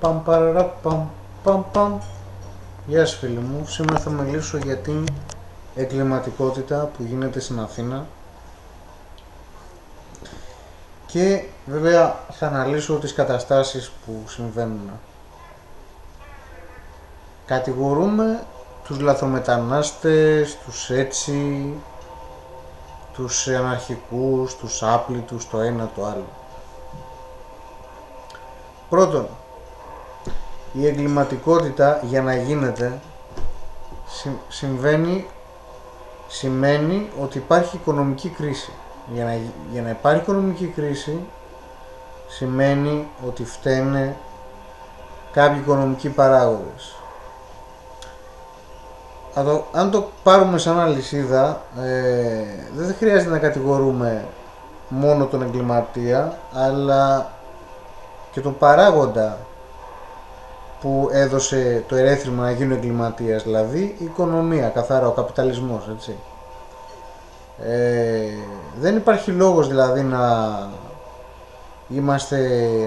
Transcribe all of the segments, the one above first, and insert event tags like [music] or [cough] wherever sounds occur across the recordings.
Παμ παραρά παμ παμ παμ Γεια σας φίλοι μου, σήμερα θα μιλήσω για την εγκληματικότητα που γίνεται στην Αθήνα και βέβαια θα αναλύσω τις καταστάσεις που συμβαίνουν. Κατηγορούμε τους λαθρομετανάστες, τους έτσι, τους αναρχικούς, τους άπλητους, το ένα το άλλο. Πρώτον, η εγκληματικότητα για να γίνεται συμβαίνει, σημαίνει ότι υπάρχει οικονομική κρίση. Για να, για να υπάρχει οικονομική κρίση σημαίνει ότι φταίνε κάποιοι οικονομικοί παράγοντες. Αν το πάρουμε σαν αλυσίδα, ε, δεν χρειάζεται να κατηγορούμε μόνο τον εγκληματία, αλλά και τον παράγοντα που έδωσε το ερέθρημα να γίνουν εγκληματίας, δηλαδή η οικονομία, καθαρά ο καπιταλισμός, έτσι. Ε, δεν υπάρχει λόγος δηλαδή να είμαστε,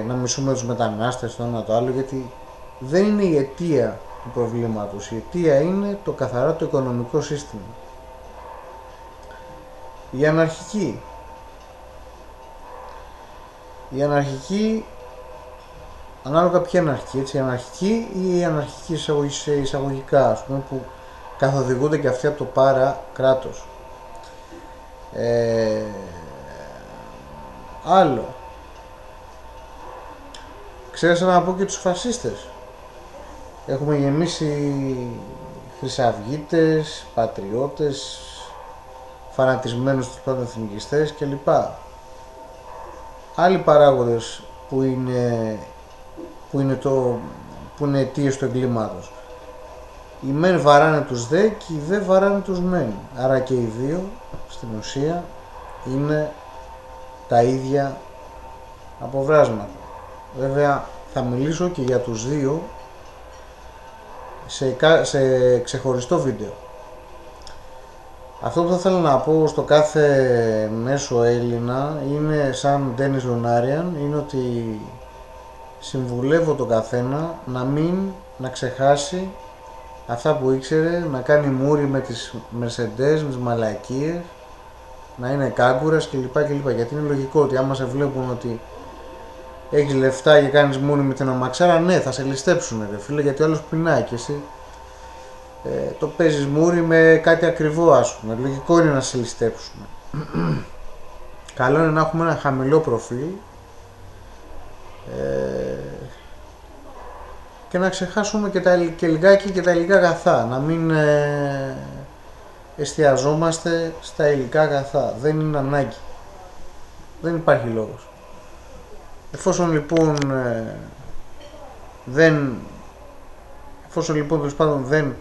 να μισούμε τους μετανάστες το ένα το άλλο, γιατί δεν είναι η αιτία του προβλήματος. Η αιτία είναι το καθαρά το οικονομικό σύστημα. Η αναρχική. Η αναρχική ανάλογα ποια αναρχική, έτσι, η αναρχική ή η αναρχική σε εισαγωγικά, ας πούμε, που καθοδηγούνται και αυτοί από το πάρα κράτος. Ε, άλλο. Ξέρεις να πω και τους φασίστες. Έχουμε γεμίσει χρυσαυγίτες, πατριώτες, φανατισμένους τους πρώτων εθνικιστές κλπ. Άλλοι παράγοντες που είναι που είναι, το, που είναι αιτίες του εγκλήματος. Οι μεν βαράνε τους δε και οι δε βαράνε τους μεν. Άρα και οι δύο στην ουσία είναι τα ίδια αποβράσματα. Βέβαια θα μιλήσω και για τους δύο σε, σε ξεχωριστό βίντεο. Αυτό που θα ήθελα να πω στο κάθε μέσο Έλληνα είναι σαν Dennis Lunarian είναι ότι συμβουλεύω τον καθένα να μην να ξεχάσει αυτά που ήξερε, να κάνει μούρι με τις Mercedes, με τις μαλακίες, να είναι κάγκουρας κλπ. κλπ. Γιατί είναι λογικό ότι άμα σε βλέπουν ότι έχεις λεφτά και κάνεις μούρι με την αμαξάρα, ναι θα σε ληστέψουν ρε φίλε γιατί άλλος πεινάει και εσύ ε, το παίζεις μούρι με κάτι ακριβό ας πούμε. Λογικό είναι να σε ληστέψουν. [clears throat] Καλό είναι να έχουμε ένα χαμηλό προφίλ και να ξεχάσουμε και, τα, και λιγάκι και τα υλικά αγαθά, να μην ε, εστιαζόμαστε στα υλικά αγαθά, δεν είναι ανάγκη, δεν υπάρχει λόγος. Εφόσον λοιπόν ε, δεν, εφόσον λοιπόν τέλος πάντων δεν,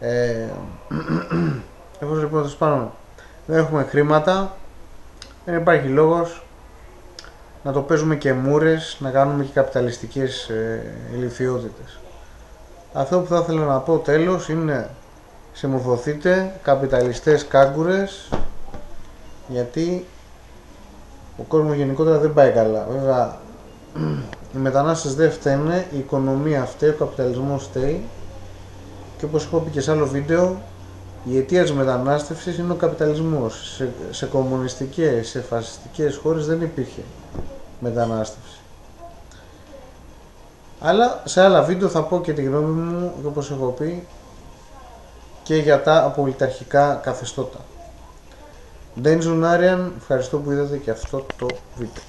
ε, [clears throat] εφόσον λοιπόν τέλος πάντων δεν έχουμε χρήματα, δεν υπάρχει λόγος να το παίζουμε και μούρες, να κάνουμε και καπιταλιστικές ε, ηλικιότητες. Αυτό που θα ήθελα να πω τέλος είναι συμμορφωθείτε καπιταλιστές κάγκουρες γιατί ο κόσμος γενικότερα δεν πάει καλά. Βέβαια οι μετανάστες δεν φταίνε, η οικονομία φταίει, ο καπιταλισμός φταίει και όπως έχω πει και σε άλλο βίντεο η αιτία της μετανάστευσης είναι ο καπιταλισμός. Σε, σε κομμουνιστικές, σε φασιστικές χώρες δεν υπήρχε μετανάστευση. Αλλά σε άλλα βίντεο θα πω και τη γνώμη μου, όπως έχω πει, και για τα απολυταρχικά καθεστώτα. Dennis Lunarian, ευχαριστώ που είδατε και αυτό το βίντεο.